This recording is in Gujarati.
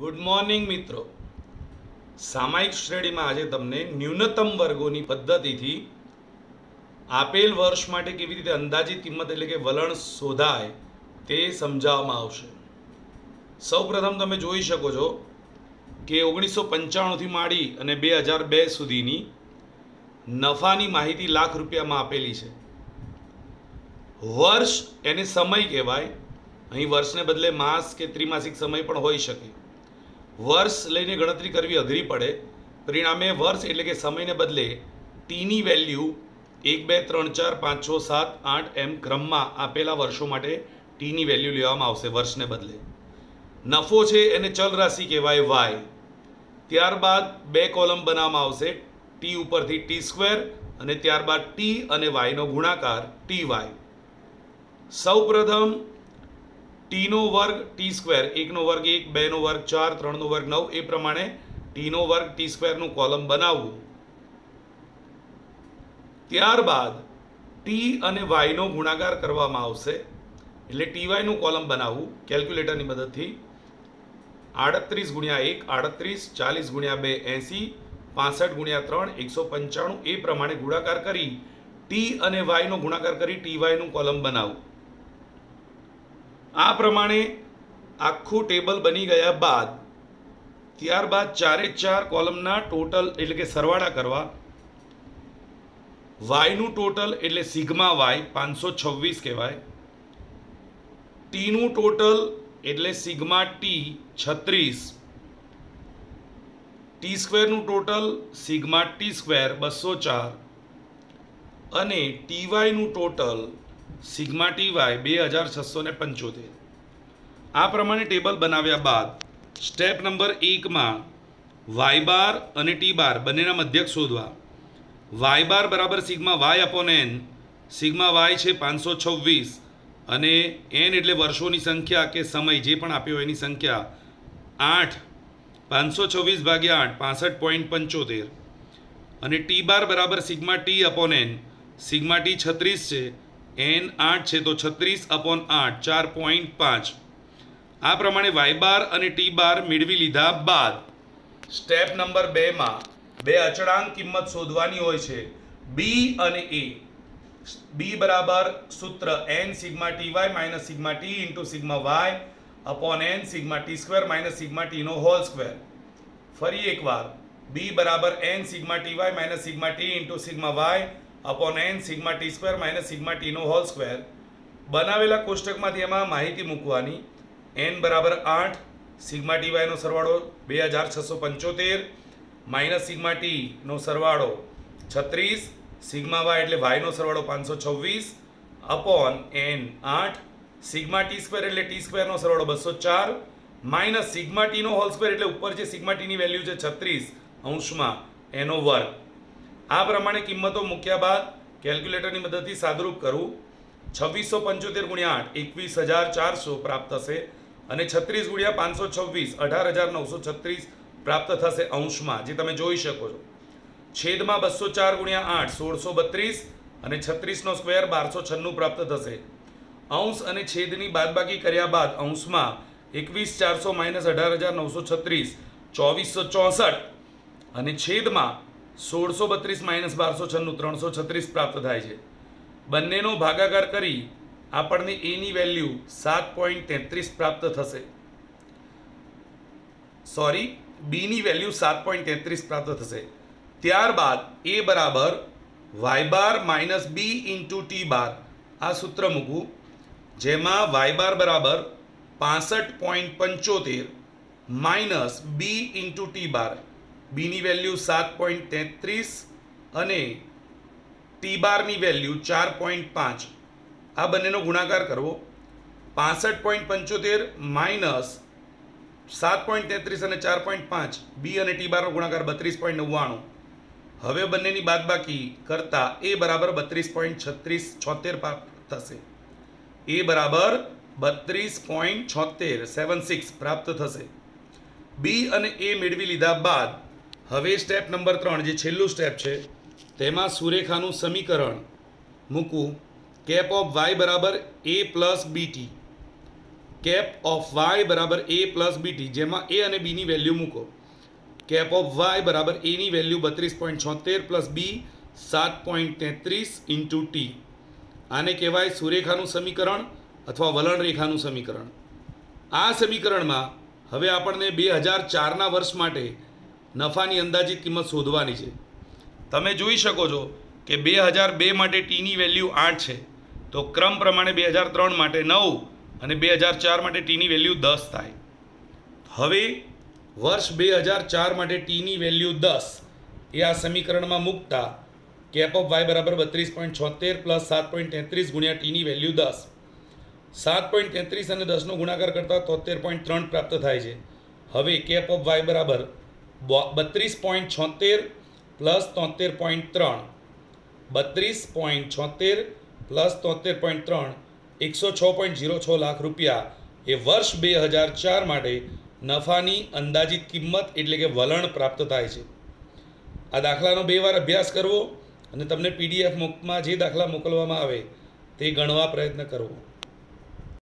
ગુડ મોર્નિંગ મિત્રો. સામાયિક શ્રેણીમાં આજે તમને ન્યૂનતમ વર્ગોની પદ્ધતિથી આપેલ વર્ષ માટે કેવી રીતે અંદાજિત કિંમત એટલે કે વલણ શોધાય તે સમજાવવામાં આવશે. સૌપ્રથમ તમે જોઈ શકો છો કે ઓગણીસો પંચાણુંથી માંડી અને બે હજાર બે સુધીની નફાની માહિતી લાખ રૂપિયામાં આપેલી છે. વર્ષ એને સમય કહેવાય. અહીં વર્ષને બદલે માસ કે ત્રિમાસિક સમય પણ હોઈ શકે. વર્ષ લઈને ગણતરી કરવી અઘરી પડે. પરિણામે વર્ષ એટલે કે સમયને બદલે ટીની વેલ્યુ એક, બે, ત્રણ, ચાર, પાંચ, છ, સાત, આઠ, એમ ક્રમમાં આપેલા વર્ષો માટે ટીની વેલ્યુ લેવામાં આવશે વર્ષને બદલે. નફો છે એને ચલ રાશિ કહેવાય વાય ત્યારબાદ બે કોલમ બનાવવામાં આવશે. ટી ઉપરથી ટી સ્ક્વેર અને ત્યારબાદ ટી અને વાયનો ગુણાકાર ટી વાય સૌપ્રથમ ટીનો વર્ગ ટી સ્ક્વેર, એકનો વર્ગ એક, બેનો વર્ગ ચાર, ત્રણનો વર્ગ નવ, એ પ્રમાણે ટીનો વર્ગ ટી સ્ક્વેરનું કોલમ બનાવવું. ત્યારબાદ ટી અને વાયનો ગુણાકાર કરવામાં આવશે. એટલે ટી વાયનું કોલમ બનાવવું, કેલ્ક્યુલેટરની મદદથી. આડત્રીસ ગુણ્યા એક, આડત્રીસ, ચાલીસ ગુણ્યા બે, એંસી, પાસઠ ગુણ્યા ત્રણ, એકસો પંચાણું, એ પ્રમાણે ગુણાકાર કરી ટી અને વાયનો ગુણાકાર કરી ટી વાયનું કોલમ બનાવવું. આ પ્રમાણે આખું ટેબલ બની ગયા બાદ ત્યારબાદ ચારે ચાર કોલમના ટોટલ એટલે કે સરવાળા કરવા. વાયનું ટોટલ એટલે સિગ્મા વાય, પાંચસો છવ્વીસ કહેવાય. ટીનું ટોટલ એટલે સિગ્મા ટી, છત્રીસ. ટી સ્ક્વેરનું ટોટલ સિગ્મા ટી સ્ક્વેર, બસો ચાર. અને ટીવાયનું ટોટલ સિગ્મા ટીવાય બે હજાર છસો ને પંચોતેર. આ પ્રમાણે ટેબલ બનાવ્યા બાદ સ્ટેપ નંબર એકમાં વાય બાર અને ટી બાર બંનેના મધ્યક શોધવા. વાય બાર બરાબર sigma Y upon N, sigma Y છે પાંચસો છવ્વીસ અને એન એટલે વર્ષોની સંખ્યા કે સમય જે પણ આપ્યો એની સંખ્યા આઠ, પાંચસો છવ્વીસ ભાગ્યા આઠ, પાસઠ પોઈન્ટ પંચોતેર. અને ટી બાર બરાબર sigma T upon N, sigma T છત્રીસ છે એન આઠ છે તો છત્રીસ અપોન આઠ, ચાર પોઈન્ટ પાંચ. આ પ્રમાણે વાય બાર અને ટી બાર મેળવી લીધા બાદ સ્ટેપ નંબર બેમાં બે અચળાંક કિંમત શોધવાની હોય છે. બી અને એ બી બરાબર સૂત્ર N sigma T Y minus sigma T into sigma Y upon N sigma T square minus sigma ટીનો whole square ફરી એકવાર બી બરાબર N sigma T Y minus sigma T into sigma Y upon N sigma T square minus sigma ટીનો whole square બનાવેલા કોષ્ટકમાંથી એમાં માહિતી મૂકવાની. એન બરાબર આઠ સિગ્મા ટી વાયનો સરવાળો બે હજાર છસો પંચોતેર માઇનસ સિગ્મા ટીનો સરવાળો છત્રીસ સિગ્મા વાય એટલે વાયનો સરવાળો પાંચસો છવ્વીસ અપોન એન આઠ સિગ્મા ટી સ્ક્વેર એટલે ટી સ્ક્વેરનો સરવાળો બસો ચાર માઇનસ સિગ્મા ટીનો હોલ સ્ક્વેર એટલે ઉપર જે સિગ્મા ટીની વેલ્યુ છે છત્રીસ અંશમાં એનો વર્ગ. આ પ્રમાણે કિંમતો મૂક્યા બાદ કેલ્ક્યુલેટરની મદદથી સાદરૂપ કરવું છવ્વીસો પંચોતેર ગુણ્યા આઠ, એકવીસ હજાર ચારસો પ્રાપ્ત થશે અને છત્રીસ ગુણ્યા પાંચસો છવ્વીસ, અઢાર હજાર નવસો છત્રીસ પ્રાપ્ત થશે અંશમાં, જે તમે જોઈ શકો છો. છેદમાં બસો ચાર ગુણ્યા આઠ, સોળસો બત્રીસ અને છત્રીસનો સ્ક્વેર બારસો છન્નું પ્રાપ્ત થશે. અંશ અને છેદની બાદબાકી કર્યા બાદ અંશમાં એકવીસ ચારસો માઇનસ અઢાર હજાર નવસો છત્રીસ, ચોવીસો ચોસઠ અને છેદમાં સોળસો બત્રીસ માઇનસ બારસો છન્નું, ત્રણસો છત્રીસ પ્રાપ્ત થાય છે. બંનેનો ભાગાકાર કરી આપણને એની વેલ્યુ સાત પોઈન્ટ તેત્રીસ પ્રાપ્ત થશે. સોરી બીની વેલ્યુ સાત પોઈન્ટ તેત્રીસ પ્રાપ્ત થશે. ત્યારબાદ એ બરાબર Y bar minus B into T bar. આ સૂત્ર મૂકવું. જેમાં વાય બાર બરાબર પાસઠ પોઈન્ટ પંચોતેર minus B into T bar. બીની વેલ્યુ સાત પોઈન્ટ તેત્રીસ અને ટી બારની વેલ્યુ ચાર પોઈન્ટ પાંચ. આ બંનેનો ગુણાકાર કરવો. પાસઠ પોઈન્ટ પંચોતેર માઇનસ સાત પોઈન્ટ તેત્રીસ અને ચાર પોઈન્ટ પાંચ. બી અને ટી બારનો ગુણાકાર બત્રીસ પોઈન્ટ નવ્વાણું. હવે બંનેની બાદબાકી કરતાં એ બરાબર બત્રીસ પોઈન્ટ છત્રીસ છોતેર થશે. એ બરાબર બત્રીસ પોઈન્ટ છોતેર, સેવન સિક્સ પ્રાપ્ત થશે. બી અને એ મેળવી લીધા બાદ હવે સ્ટેપ નંબર ત્રણ, જે છેલ્લું સ્ટેપ છે, તેમાં સુરેખાનું સમીકરણ મૂકવું. કેપ ઓફ વાય બરાબર A plus BT cap of Y બરાબર એ પ્લસ બીટી જેમાં એ અને બીની વેલ્યુ મૂકો. કેપ ઓફ વાય બરાબર એની વેલ્યુ બત્રીસ પોઈન્ટ છોતેર પ્લસ બી સાત પોઈન્ટ તેત્રીસ ઇન્ટુ ટી આને કહેવાય સુરેખાનું સમીકરણ અથવા વલણ રેખાનું સમીકરણ. આ સમીકરણમાં હવે આપણને બે હજાર ચારના વર્ષ માટે નફાની અંદાજિત કિંમત શોધવાની છે. તમે જોઈ શકો છો કે બે હજાર બે માટે ટીની વેલ્યુ આઠ છે. તો ક્રમ પ્રમાણે બે હજાર ત્રણ માટે નવ અને બે હજાર ચાર માટે ટીની વેલ્યુ દસ થાય. હવે વર્ષ બે હજાર ચાર માટે ટીની વેલ્યુ દસ. એ આ સમીકરણમાં મૂકતા કેપ ઓફ વાય બરાબર બત્રીસ પોઈન્ટ છોતેર પ્લસ સાત પોઈન્ટ તેત્રીસ ગુણ્યા ટીની વેલ્યુ દસ. સાત પોઈન્ટ તેત્રીસ અને દસનો ગુણાકાર કરતાં તોતેર પોઈન્ટ ત્રણ પ્રાપ્ત થાય છે. હવે કેપ ઓફ વાય બરાબર બત્રીસ પોઈન્ટ છોતેર પ્લસ તોતેર પોઈન્ટ ત્રણ. બત્રીસ પોઈન્ટ છોતેર પ્લસ તોતેર પોઈન્ટ ત્રણ, એકસો છ પોઈન્ટ ઝીરો છ લાખ રૂપિયા. એ વર્ષ બે હજાર ચાર માટે નફાની અંદાજિત કિંમત એટલે કે વલણ પ્રાપ્ત થાય છે. આ દાખલાનો બે વાર અભ્યાસ કરવો અને તમને પીડીએફમાં જે દાખલા મોકલવામાં આવે તે ગણવા પ્રયત્ન કરવો.